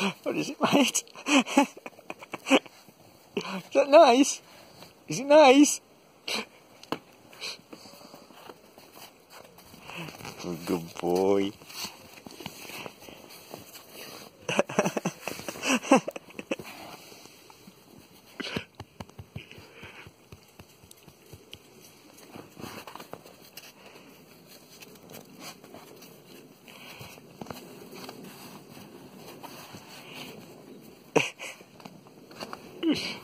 What is it, mate? is that nice? Is it nice? Good boy. Tschüss.